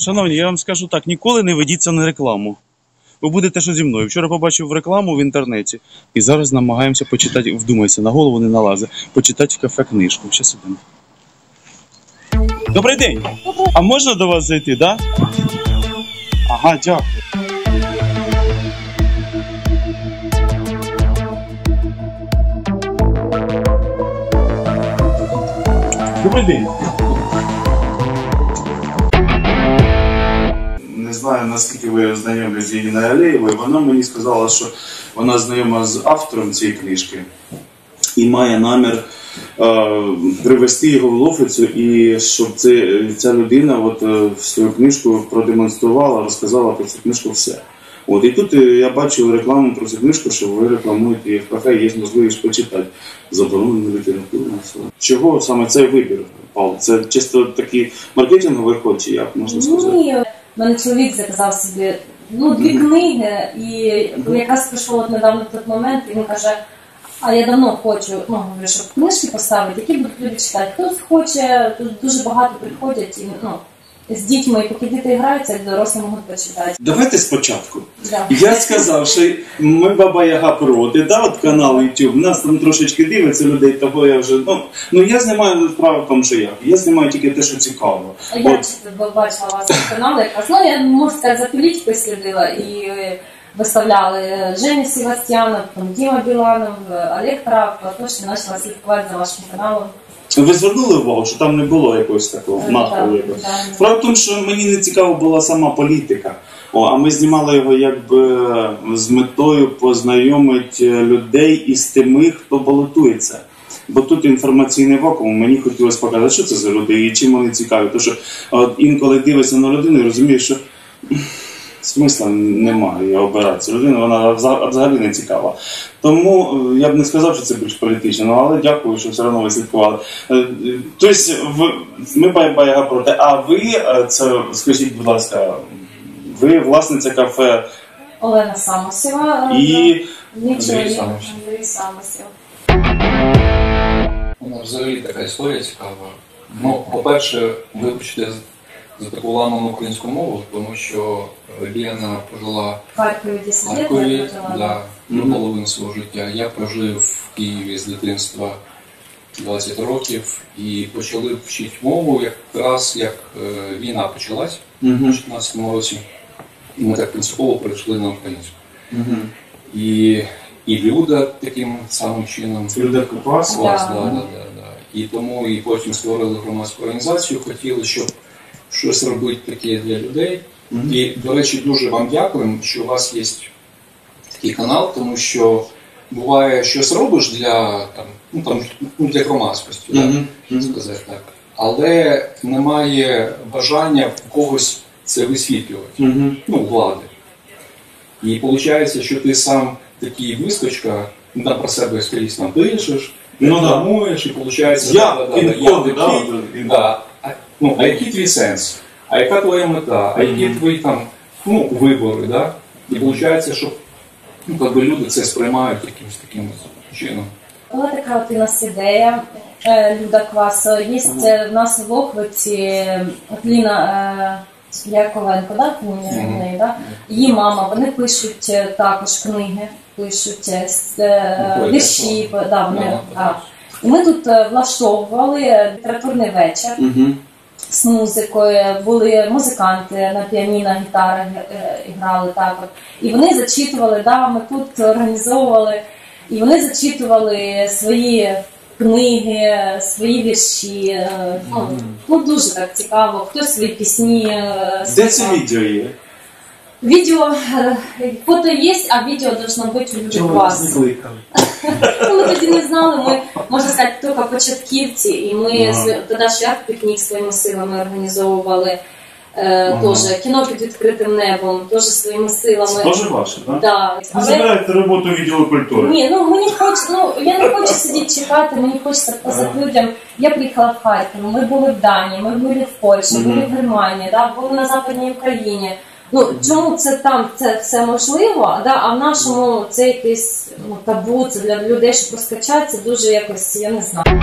Шановні, я вам скажу так: ніколи не ведіться на рекламу. Ви будете що зі мною. Вчора побачив рекламу в інтернеті і зараз намагаємося почитати, вдумайся, на голову не налазе, почитати в кафе книжку. Щас ідемо. Добрий день! А можна до вас зайти. Да? Ага, дякую. Добрий день. Знаю, наскільки ви знайомі з Іриною Алєєвою. Вона мені сказала, що вона знайома з автором цієї книжки і має намір е, привести його в Лофицю, і щоб це, ця людина от, е, свою книжку продемонструвала, розказала про цю книжку все. От, і тут е, я бачив рекламу про цю книжку, що ви рекламуєте її в кафе, є можливість почитати заборонену літературу. Чого саме цей вибір пав? Це чисто такий маркетинговий ход, чи як можна сказати? Ні, мене чоловік заказав собі ну, дві книги, і якраз прийшов от недавно той момент, і він каже, а я давно хочу, ну, говорю, щоб книжки поставити, які будуть люди читати. Хтось хоче, тут дуже багато приходять і, ну, з дітьми, поки діти граються, як дорослі можуть почитати. Давайте спочатку. Да. Я сказав, що ми баба Яга проти, да, от канал YouTube, нас там трошечки дивиться людей, того я вже. Ну, ну я знімаю справа в тому, що як. Я знімаю тільки те, що цікаво. Я От. бачила вас на каналі, якраз, ну, я, можу сказати, за політикою слідила, і виставляли Женю Севастьянов, Діма Біланов, Олег Травко, тож я почала слідкувати за вашим каналом. Ви звернули увагу, що там не було якогось такого нахилу. Якогось? Справа в тому, що мені не цікава була сама політика. О, а ми знімали його якби з метою познайомити людей із тими, хто балотується. Бо тут інформаційний вакуум, мені хотілося показати, що це за люди і чим вони цікаві. Тому що от, інколи дивишся на людину і розумієш, що смисла немає обирати цю людину, вона взагалі не цікава. Тому е, я б не сказав, що це більш політично, ну, але дякую, що все одно ви слідкували. Е, Тобто, в- ми байга проти. А ви е, це скажіть, будь ласка, ви власниця кафе Олена Самосєва. і Андрій Самосєв. Взагалі така історія цікава. Ну, по-перше, вибачте за- таку ламану українську мову, тому що Лена прожила В Харкові 10 в років Харкові я прожила. да, Мгм. половину свого життя. Я прожив в Києві з дитинства 20 років і почали вчити мову якраз як е, війна почалась у 2014 році. І ми так принципово перейшли на українську. І, і Люда таким самим чином. Люда Купас. Клас, Да. да, да, да, да. І тому і потім створили громадську організацію, хотіли, щоб щось робити таке для людей. Мгм. І, до речі, дуже вам дякуємо, що у вас є такий канал, тому що буває, щось робиш для, там, ну, там, ну, для громадськості, Мгм. так, Мгм. сказати так. Але немає бажання в когось це висвітлювати, Мгм. ну, влади. І виходить, що ти сам такий вискочка, там про себе скрізь там пишеш, Ну, да. і виходить, Я, да, да, да, я да, такий, да. Ну, а який твій сенс? А яка твоя мета? А які твої там ну, вибори? Да? І виходить, що ну, как би люди це сприймають якимось таким чином. Була така от у нас ідея е, Люда Квасо. Є в нас в Лохвиці Ліна е, Яковенко, да, неї, да? її мама, вони пишуть е, також книги, пишуть Ну, вірші, да, вони, Да, а. І ми тут влаштовували літературний вечір. З музикою, були музиканти на піаніно, гітарах е, грали також. І вони зачитували, да, ми тут організовували, і вони зачитували свої книги, свої вірші. е, Ну, ну дуже так цікаво. Хтось свої пісні. е, Де це відео є? Відео, е, фото є, а відео должно бути у людей клас. кликали? Ну, тоді не знали, ми, можна сказати, тільки початківці, і ми тоді як пікнік своїми силами організовували е, теж кіно під відкритим небом, теж своїми силами. Тоже ваше, так? Да. Ви забираєте роботу відділу культури. ні, ну мені хоч, ну я не хочу сидіти чекати, мені хочеться показати людям. Я приїхала в Харків, ми були в Данії, ми були в Польщі, були в Германії, да, були на Западній Україні. Ну чому це там це все можливо? Да, а в нашому це якесь ну, табу, це для людей, щоб розкачати, це дуже якось, я не знаю.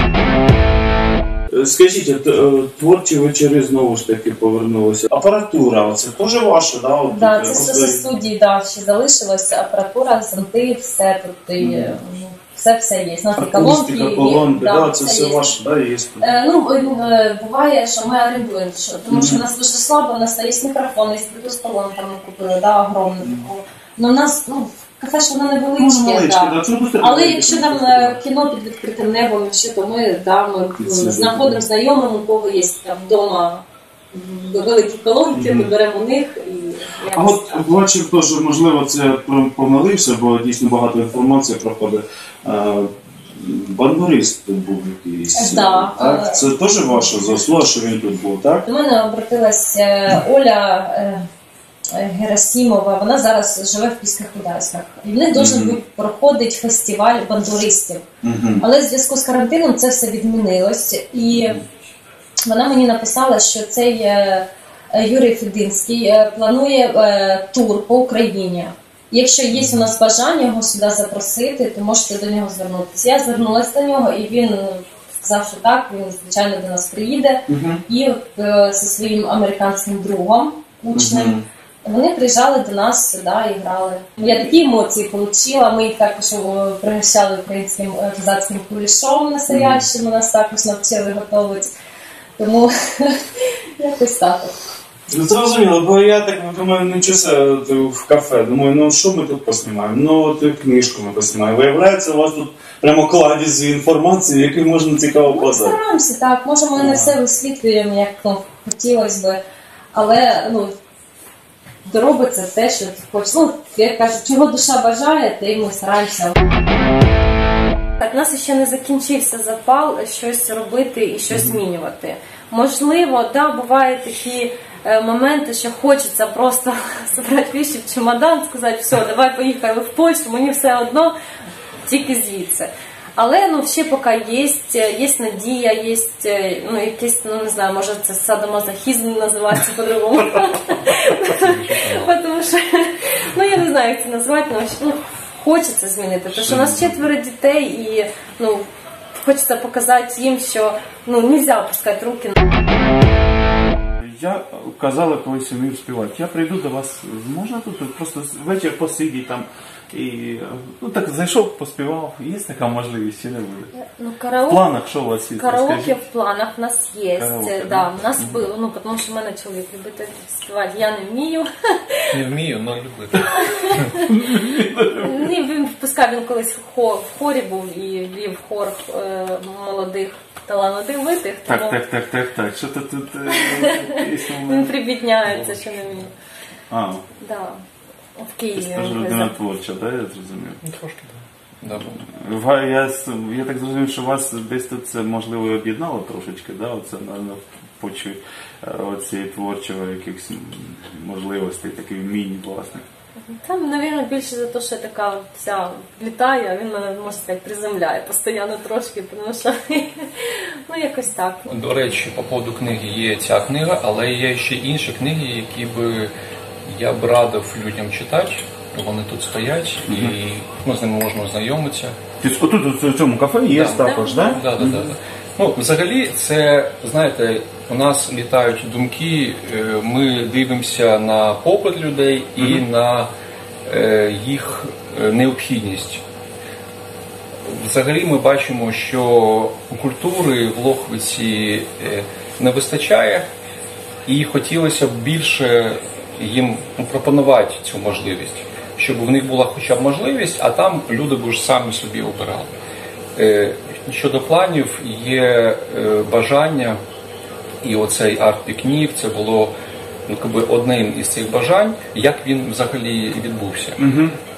Е, Скажіть, от, е, творчі вечори знову ж таки повернулися. Апаратура, це теж ваша, да? От, Да, е, це все просто- зі студії, да, ще залишилося, апаратура, зонти, все тут і е, все все є. Нас колонки, Акустика, колонки, да, це все є. ваше, да, є. Е, Ну, е, буває, що ми орендуємо, що, тому що у нас дуже слабо, у нас є мікрофон, є плюс колонка ми купили, да, огромну таку. Ну, у нас, ну, кафе ж воно Ну, невеличке, да. да, це просто Але якщо там е, кіно під відкритим небом, якщо то ми, да, ми Це знаходимо знайомим, у кого є там вдома м, великі колонки, ми беремо у них і А от бачив теж, можливо, це помилився, бо дійсно багато інформації проходить. Бандурист був якийсь. Да. Так? Це теж ваша заслуга, що він тут був, так? До мене обратилася Оля е, е, Герасімова. Вона зараз живе в Піських Ударськах. І в них должен Мгм. бути проходить фестиваль бандуристів. Угу. Але в зв'язку з карантином це все відмінилось. І вона мені написала, що цей е, Юрій Фединський е, планує е, тур по Україні. Якщо є у нас бажання його сюди запросити, то можете до нього звернутися. Я звернулася до нього, і він сказав, що так, він звичайно до нас приїде. Угу. І е, зі своїм американським другом, учнем, вони приїжджали до нас сюди і грали. Я такі емоції отримала. Ми їх також е, пригощали українським е, козацьким кулішом настоящим, у нас також навчили готувати. Тому якось так. Ну, зрозуміло, бо я так думаю, ну часи в кафе. Думаю, ну що ми тут поснімаємо? Ну от книжку ми поснімаємо. Виявляється, у вас тут прямо кладезь інформації, яку можна цікаво Ми подати. стараємося так. Може, ми не все висвітлюємо, як ну, хотілося би, але ну. Робиться те, що хочеш. Ну, як кажуть, чого душа бажає, те й ми стараємося. Так, у нас ще не закінчився запал щось робити і щось змінювати. Можливо, да, бувають такі е, моменти, що хочеться просто забрати віші в чемодан, сказати, все, давай поїхали в Польщу, мені все одно, тільки звідси. Але ну ще поки є, є надія, є ну, якийсь, ну не знаю, може це садомазохізм називається по-другому. Тому що, ну я не знаю, як це назвати, але ну, хочеться змінити. Тому що у нас четверо дітей і ну, хочеться показати їм, що ну, не можна опускати руки. Я казала, колись вмів співати, я прийду до вас, можна тут просто вечір посидіти там і ну так зайшов, поспівав. Є така можливість чи не буде? Ну, В планах що у вас є? караоке в планах в нас є. Караоке, да, да? в нас було, ну, тому що в мене чоловік любить співати, я не вмію. Не вмію, але люблю. Ні, він пускай він колись в в хорі був і вів хор е, молодих талановитих, тому Так, так, так, так, так. Що тут тут е, він прибідняється, що не вміє. А, Да. В це Києві. ж він людина творча, так, я зрозумів. Ну, Трошки, так. Да. Я, я так зрозумів, що вас десь тут це можливо і об'єднало трошечки, да? Оце на, почві е, творчого якихось можливостей, таких вмінь власних. Там, мабуть, більше за те, що я така вся літаю, а він мене, можна сказати, приземляє постійно трошки, тому що ну якось так. До речі, по поводу книги є ця книга, але є ще інші книги, які би я б радив людям читати. Вони тут стоять, і ми з ними можемо знайомитися. Тобто отут у цьому кафе є Да. також, так? Да, да, да, да. Ну, взагалі, це, знаєте, у нас літають думки, е, ми дивимося на попит людей і на е, їх е, необхідність. Взагалі ми бачимо, що культури в Лохвиці е, не вистачає, і хотілося б більше їм ну, пропонувати цю можливість, щоб в них була хоча б можливість, а там люди б ж самі собі обирали. Е, Щодо планів, є е, бажання, і оцей арт-пікнік це було ну, якби одним із цих бажань, як він взагалі відбувся.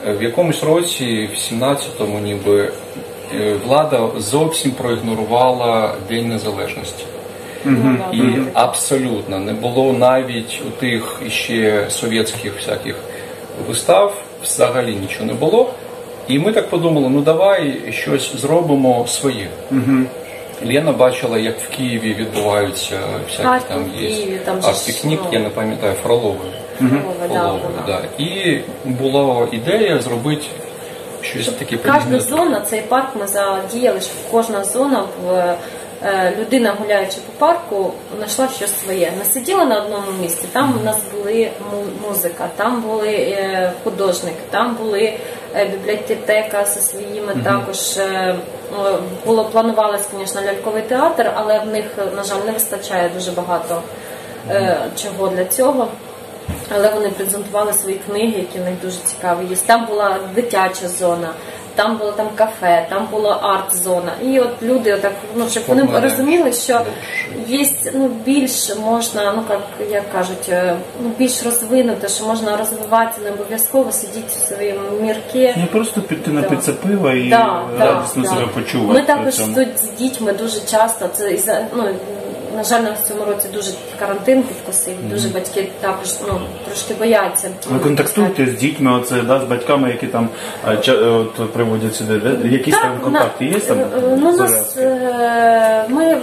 Е, В якомусь році, в 17-му, ніби влада зовсім проігнорувала День Незалежності. І абсолютно не було навіть у тих ще совєтських всяких вистав, взагалі нічого не було. І ми так подумали: ну давай щось зробимо своє. Лена бачила, як в Києві відбуваються всякі Харків, там є Києві, там ну, я не пам'ятаю, Фролової. Фролової, да. да. І була ідея зробити щось таке Кожна зона, цей парк ми задіяли, щоб кожна зона в людина, гуляючи по парку, знайшла щось своє. Не сиділа на одному місці. Там у нас були музика, там були е, художники, там були е, бібліотека зі своїми також. е, о, Було планувалось, звісно, ляльковий театр, але в них, на жаль, не вистачає дуже багато е, чого для цього. Але вони презентували свої книги, які в них дуже цікаві є. Там була дитяча зона, там було там кафе, там була арт-зона. І от люди, отак, ну щоб вони розуміли, що є ну, більш можна, ну як, як кажуть, е, ну більш розвинуто, що можна розвиватися, не обов'язково сидіти в своєму мірки. Не просто піти на Да. піце пиво і Да, да, радісно да. себе почувати. Ми також тут з дітьми дуже часто. Це ну на жаль, нас в цьому році дуже карантин підкосив. Дуже батьки також ну трошки бояться. Ви контактуєте з дітьми, оце, да, з батьками, які там а, ча- е, от, приводять сюди, да? якісь Так, там контакти на- є там? е, е, Ну, нас е, ми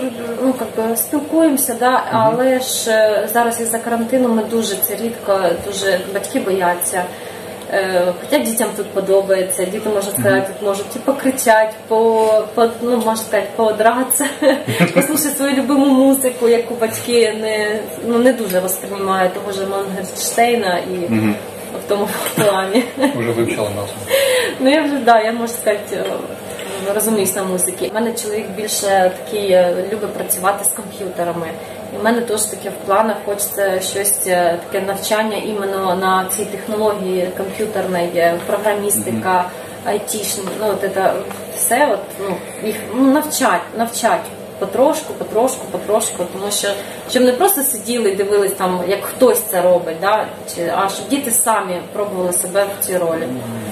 ну, как би, спілкуємося, да, але ж е, зараз із-за карантину ми дуже це рідко, дуже батьки бояться. Е, Хоча дітям тут подобається, діти можуть сказати, можуть і покричати, по, по ну можна сказати, поодратися, послухати свою любиму музику, яку батьки не ну не дуже розприймають того ж Мангерштейна і в тому плані. Вже вивчали назву. Ну я вже да, я можу сказати, е, розуміюсь на музиці. У мене чоловік більше такий е, любить працювати з комп'ютерами. І в мене теж таке в планах хочеться щось е, таке навчання іменно на цій технології комп'ютерної, е, програмістика, айтішні. Ну от це все, от ну їх ну, навчать, навчать. Потрошку, потрошку, потрошку, тому що щоб не просто сиділи і дивились там, як хтось це робить, да? чи, а щоб діти самі пробували себе в цій ролі.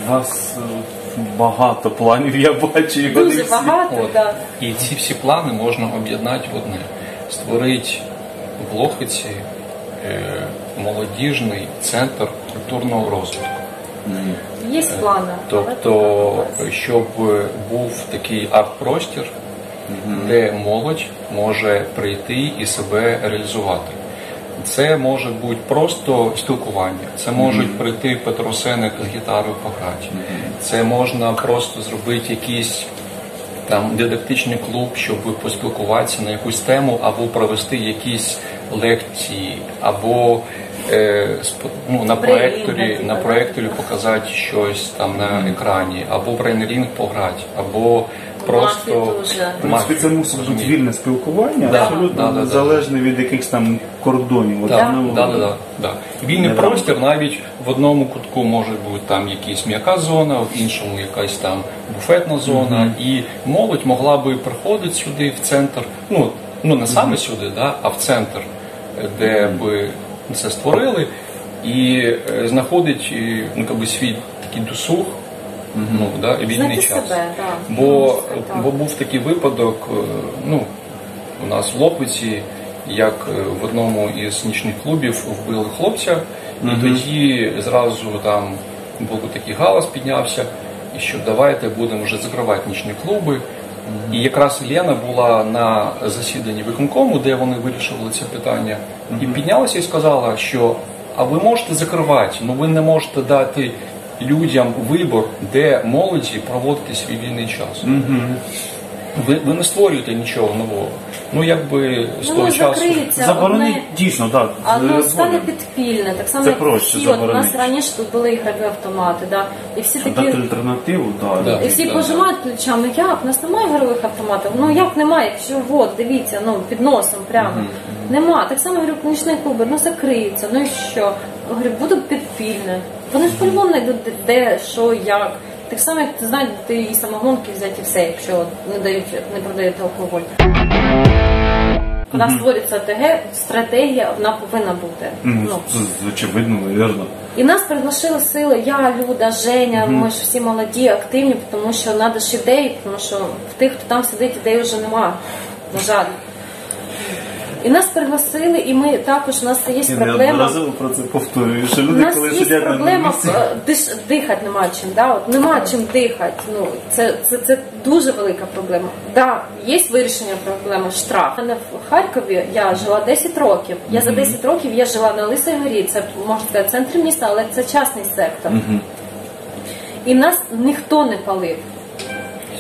У вас е, багато планів, я бачу. і Дуже всі- багато, От. да. І ці всі плани можна об'єднати в одне: створити в Лохвиці е, молодіжний центр культурного розвитку. Є плани. Тобто, щоб був такий арт-простір, де молодь може прийти і себе реалізувати. Це може бути просто спілкування. Це можуть прийти Петро Сеник з гітарою пограти. Це можна просто зробити якийсь там дидактичний клуб, щоб поспілкуватися на якусь тему, або провести якісь лекції, або е, ну, на проекторі, на проекторі показати щось там на екрані, або брейнрінг пограти, або просто В принципі, це мусить бути вільне спілкування, Да, абсолютно да, да, да. незалежне від якихось там кордонів. От Так, воно- да, да, да, да. Вільний Не простір навіть в одному кутку може бути там якась м'яка зона, в іншому якась там буфетна зона, і молодь могла би приходити сюди в центр, ну, ну не саме сюди, да, а в центр, де би це створили, і е, знаходить е, ну, якби свій такий досуг, ну, да, вільний час. себе, да. Бо, так. бо був такий випадок, е, ну, у нас в Лохвиці, як е, в одному із нічних клубів вбили хлопця, і тоді зразу там був такий галас піднявся, і що давайте будемо вже закривати нічні клуби. І якраз Лена була на засіданні виконкому, де вони вирішували це питання, і піднялася і сказала, що а ви можете закривати, але ви не можете дати людям вибор, де молоді проводити свій вільний час. Ви, ви не створюєте нічого нового. Ну якби з Ну, того ну, часу. закриється Заборонить дійсно, так. А ну стане підпільне, так само Це як проще всі. От у нас заборонити. раніше тут були ігрові автомати, да, і всі такі дати альтернативу, да. Да. І всі Да, пожимають плечами, як? У нас немає ігрових автоматів. Ну як немає, якщо от, дивіться, ну під носом прямо. Нема. Так само говорю, нічні клуби, ну закриються, ну і що? Говорю, буду підпільне. Вони ж по-любому знайдуть де, де, що, як. Так само, як ти знаєш, ти і самогонки взяти і все, якщо не дають, не продають алкоголь. Коли створюється ТГ, стратегія вона повинна бути. Ну, Ну, це очевидно, навірно. і нас приглашили сили, я, Люда, Женя, ми ж всі молоді, активні, тому що треба ж ідеї, тому що в тих, хто там сидить, ідей вже немає, на жаль. І нас пригласили, і ми також у нас є Я проблема. неодноразово про це повторюю, що У люди, нас коли є сидять проблема е, диш, дихати нема чим. Да? От нема чим дихати. Ну це, це, це дуже велика проблема. Да, є вирішення проблеми штраф. Мене в Харкові я жила 10 років. Я за 10 років я жила на Лисій горі. Це можна сказати центр міста, але це частний сектор. І нас ніхто не палив.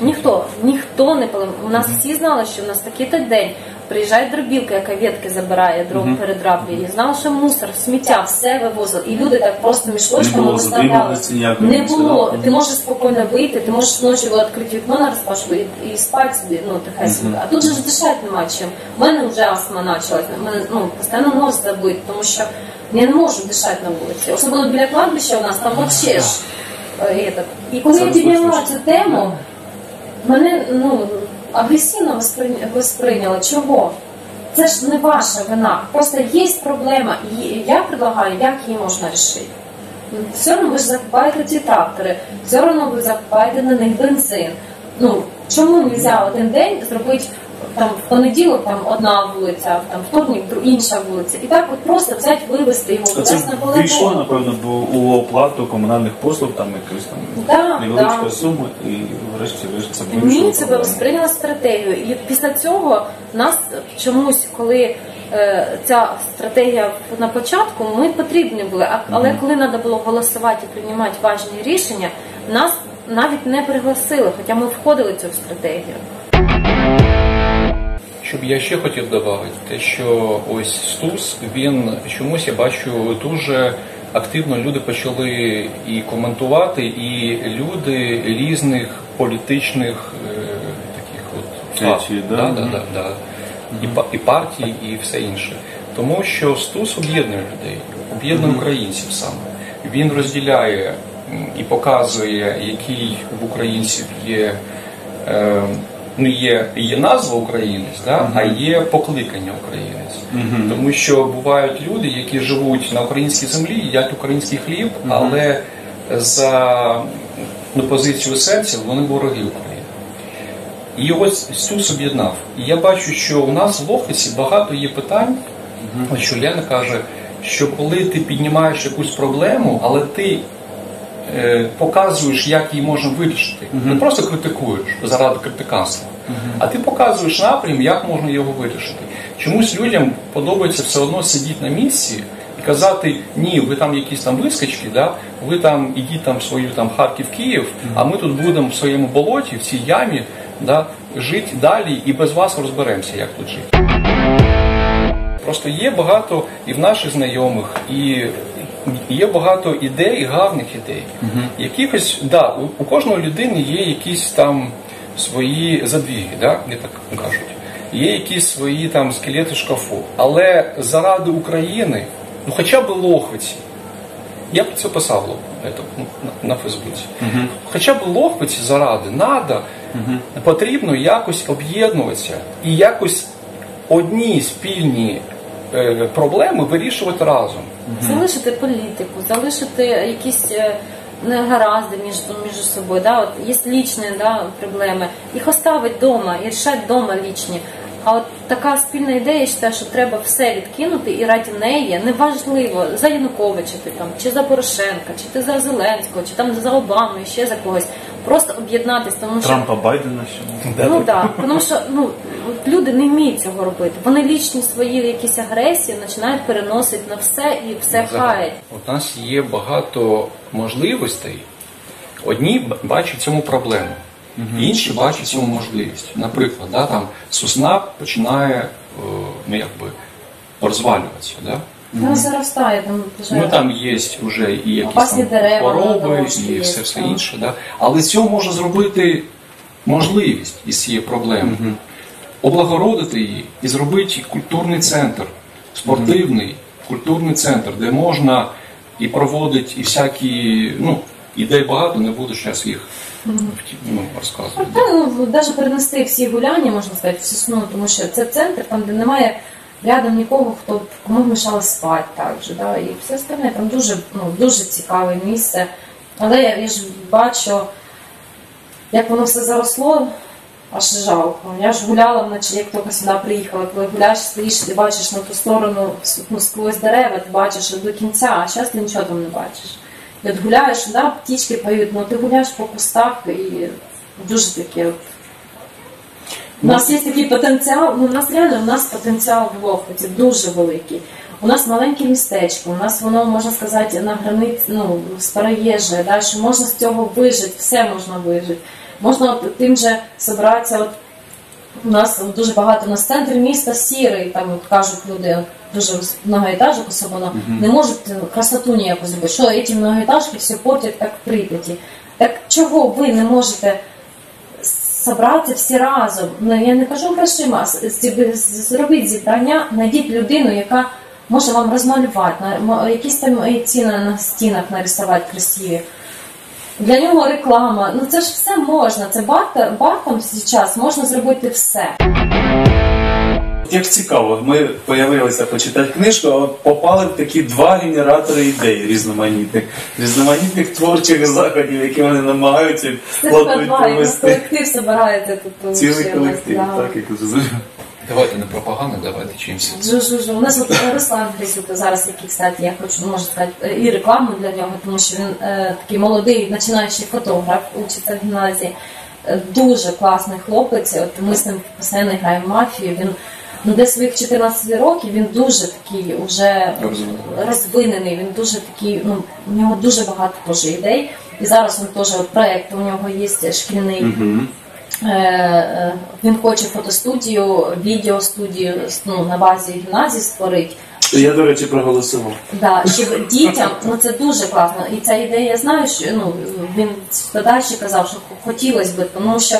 Ніхто, ніхто не палив. У нас всі знали, що в нас такий-то день приїжджає дробілка, яка ветки забирає, дров передраблює. Знали, що мусор, сміття, все вивозили. І люди так просто мішочками було виставляли. затриманості ніякої Не не було. Ти можеш спокійно вийти, ти можеш ночі відкрити вікно на розпашку і, і спати собі, ну тихесенько. А тут же ж дишати нема чим. У мене вже астма почалась. У мене ну, постійно нос забит, тому що я не можу дишати на вулиці. Особливо біля кладбища у нас там взагалі ж. е, этот. І коли я підняла цю тему, мене ну, агресивно восприйня- восприйняли. Чого? Це ж не ваша вина. Просто є проблема, і я предлагаю, як її можна рішити. Все одно ви ж закупаєте ці трактори, все одно ви закупаєте на них бензин. Ну чому не можна один день зробити там в понеділок там одна вулиця, там вторник інша вулиця, і так от просто взяти, вивезти його Це війшло, напевно, до у оплату комунальних послуг, там якась там Да, невеличка да. сума, і врешті-решт це Ні, це проблему. сприйняла стратегію. І після цього нас чомусь, коли е, ця стратегія на початку, ми потрібні були. А, але коли треба було голосувати і приймати важні рішення, нас навіть не пригласили, хоча ми входили в цю стратегію. Щоб я ще хотів додати, те, що ось Стус, він чомусь я бачу дуже активно люди почали і коментувати, і люди різних політичних е, таких от Течій, да? да, да, да, да. І, і партії, і все інше. Тому що Стус об'єднує людей, об'єднує українців саме. Він розділяє і показує, який в українців є. Е, Ну, є, є назва українець, да? а є покликання українець. Тому що бувають люди, які живуть на українській землі, їдять український хліб, але за ну, позицію серця вони вороги України. І ось Сюс об'єднав. І я бачу, що у нас в офісі багато є питань, що Лена каже, що коли ти піднімаєш якусь проблему, але ти показуєш, як її можна вирішити. Не просто критикуєш заради критиканства, а ти показуєш напрям, як можна його вирішити. Чомусь людям подобається все одно сидіти на місці і казати, ні, ви там якісь там вискочки, да? ви там ідіть там свою там Харків-Київ, а ми тут будемо в своєму болоті, в цій ямі, да, жити далі і без вас розберемося, як тут жити. Просто є багато і в наших знайомих, і є багато ідей, гарних ідей. Якихось, да, у, у кожної людини є якісь там свої задвіги, да, як так кажуть. Є якісь свої там скелети шкафу. Але заради України, ну хоча б лохвиці, я б це писав ну, на, на Фейсбуці. Хоча б лохвиці заради, надо, потрібно якось об'єднуватися і якось одні спільні е, проблеми вирішувати разом. Залишити політику, залишити якісь е, негаразди між, між собою. Да? От є лічні да, проблеми, їх оставити вдома і рішати вдома лічні. А от така спільна ідея, вважаю, що треба все відкинути і раді неї, неважливо за Януковича ти там, чи за Порошенка, чи ти за Зеленського, чи там за Обаму, ще за когось. Просто об'єднатись, тому що Трампа Байдена ще. Ну так, тому що ну от люди не вміють цього робити. Вони лічні свої якісь агресії починають переносити на все і все хаять. У нас є багато можливостей. Одні бачать цьому проблему, інші бачать цьому можливість. Наприклад, да, там сосна починає е, ну, якби, розвалюватися. Да? Вона заростає там вже. Ну там є вже і якісь Опасні там дерева хвороби, дорожці і є, все, все так. інше. Да? Але з цього можна зробити можливість із цієї проблеми. Облагородити її і зробити культурний центр, спортивний культурний центр, де можна і проводити і всякі, ну, ідей багато, не буду зараз їх вті- ну, розказувати. Та, ну, навіть перенести всі гуляння, можна сказати, в сосну, тому що це центр, там, де немає рядом нікого, хто кому б мешало спати також. Да? І все остальне там дуже, ну, дуже цікаве місце. Але я, я ж бачу, як воно все заросло, аж жалко. Я ж гуляла вночі, як тільки сюди приїхала, коли гуляєш, стоїш, ти бачиш на ту сторону ну, сквозь дерева, ти бачиш до кінця, а зараз ти нічого там не бачиш. І от гуляєш, да, птічки поють, ну ти гуляєш по кустах і дуже таке. от. У нас є такий потенціал, ну у нас реально у нас потенціал в Лохвиці дуже великий. У нас маленьке містечко, у нас воно, можна сказати, на границі, ну, з да, що можна з цього вижити, все можна вижити. Можна от тим же збиратися. От у нас дуже багато у нас центр міста сірий, там от кажуть люди, дуже многоэтажок особливо, не можуть е, красоту ніяку зробити. Що ці многоэтажки все портять, як в Прип'яті. Так чого ви не можете зібратися всі разом? Ну я не кажу грошима, зробіть зібрання, знайдіть людину, яка може вам розмалювати, якісь там е, ціни на стінах нарисувати красиві. Для нього реклама. Ну це ж все можна. Це бартом зараз можна зробити все. Як цікаво, ми появилися почитати книжку, а попали в такі два генератори ідей різноманітних, різноманітних творчих заходів, які вони намагаються провести. колектив збираєте тут. Цілий колектив, да. так як зрозуміло. Давайте не пропаганду, давайте чимся. Жу-жу-жу. У нас от Руслан Грисюк зараз, який, кстати, я хочу, можу сказати, і рекламу для нього, тому що він е, такий молодий, починаючий фотограф, учиться в гімназії. Е, дуже класний хлопець. От ми з ним постійно граємо мафію. Він ну, де своїх 14 років він дуже такий уже Розвинений. розвинений. Він дуже такий, ну у нього дуже багато теж ідей. І зараз він теж от проект у нього є шкільний. Е, Він хоче фотостудію, відеостудію ну, на базі гімназії створити. Я, до речі, проголосував. Да, щоб дітям, ну це дуже класно. І ця ідея, я знаю, що ну він подальше казав, що хотілося б, тому що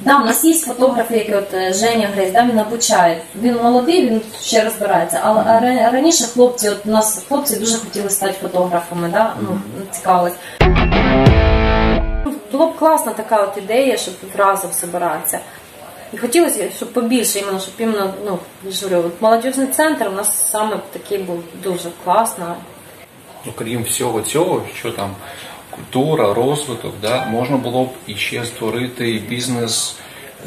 да, у нас є фотографи, які от е, Женя Грейс, да, він обучає. Він молодий, він ще розбирається. Але а ра- раніше хлопці, от у нас хлопці дуже хотіли стати фотографами, да, ну цікавились. Було б класна така от ідея, щоб разом збиратися. І хотілося, щоб побільше, іменно, щоб іменно, ну, я ж говорю, от молодіжний центр у нас саме такий був дуже класно. Окрім всього цього, що там культура, розвиток, да, можна було б іще створити бізнес,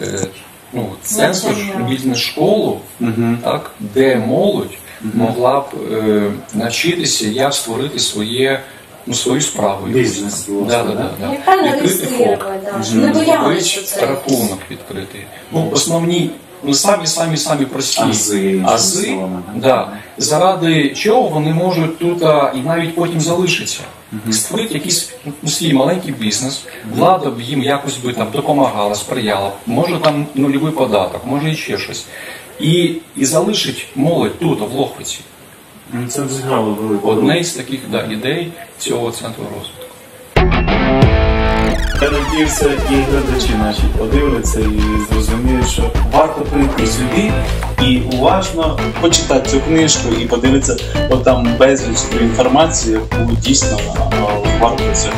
е, ну, центр, бізнес-школу, так, де молодь могла б е, навчитися, як створити своє, ну, свою справу. Бізнес, Да, да, да? да, да, щоб не боялися, рахунок відкрити. Ну, основні, ну самі самі самі прості. Ази, ази да, заради чого вони можуть тут а, і навіть потім залишиться. Створити якийсь ну, свій маленький бізнес, влада б їм якось би там допомагала, сприяла, може там нульовий податок, може і ще щось. І, і залишить молодь тут, в Лохвиці. Ну, Це взагалі. Одне із таких да, ідей цього центру розвитку. Я надіюся, і глядачі наші подивляться і зрозуміють, що варто прийти сюди і уважно почитати цю книжку і подивитися, бо там безліч інформації, яку дійсно варто цього.